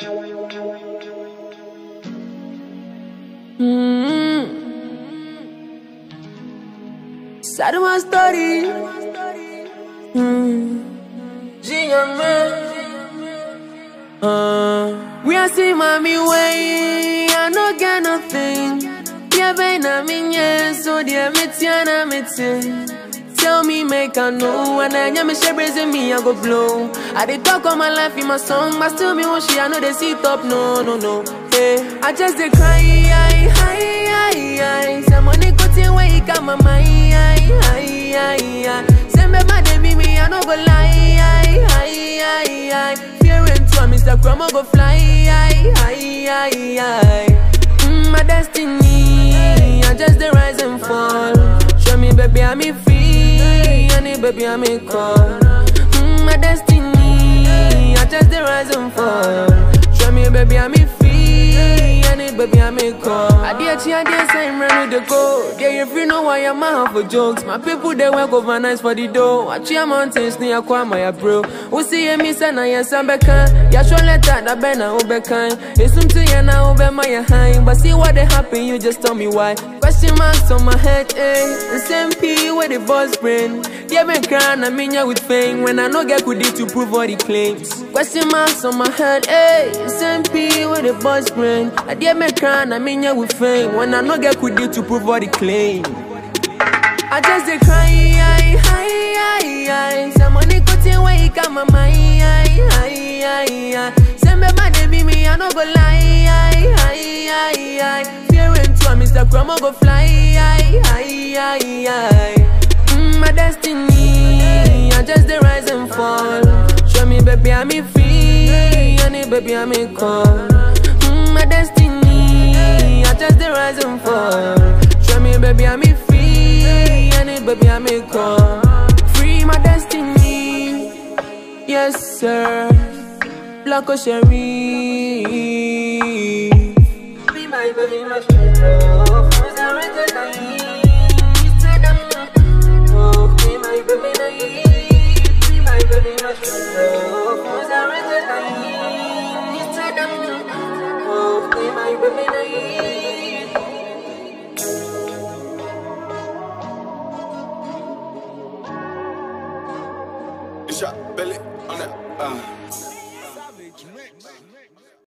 Mm. Sad my story. Mm. Uh, we are see mommy way, I no get nothing. Yeah, baby, na me yeah, so dear me tiana me Tell me, make I know, and you me share praising me, I go blow. I did talk on my life in my song, but still me when she, I know they sit up, no, no, no. Hey, I just dey cry, I, I, I, I. Some money go to where he my mind, I, I, I, I. Send me my baby, me, I no go lie, I, I, I, I. Fearing to Mr. Grandma go fly, I, I, I, I. Mm, my destiny, I just dey rise and fall. Show me, baby, I'm honey, baby, I'm in call. Mm, my destiny, I just the rise and fall. Show me, baby, I'm free, honey, baby, I'm in call. I dear, chi, I dear, say, I'm ready to go. Yeah, if you know why I'm out for jokes, my people they work overnight for the dough. I cheer mountains near Kwama, bro. Who see me, na yes, I'm back. Ya show let that, bena, ube kind. It's something, ya na, ube my high. But see what they happen, you just tell me why. Question marks on my head, eh? The same P with the boss brain. Yeah, me crying, I mean, ya with fame. When I no get good to prove all the claims. Question marks on my head, eh? The same P where the boss brain. I dear me crying, I mean, ya with fame. When I no get good to prove all the claims. I just dey cry, I, I, I, I. Some money to where he got my mind, I, I, I, I. Send me my baby, me, I no go lie, I, I, I, I. Fearing to Mr. Grandma go fly, I, I, I, I. My destiny, I just dey rise and fall. Show me, baby, I'm free, honey, baby, I'm in call. Mm, my destiny, I just dey rise and fall. Show me, baby, I'm free, honey, baby, I'm in call. Free my destiny, yes, sir. Blanco Sherry. Be my baby, my sweet. Belly on that. Uh.